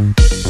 down.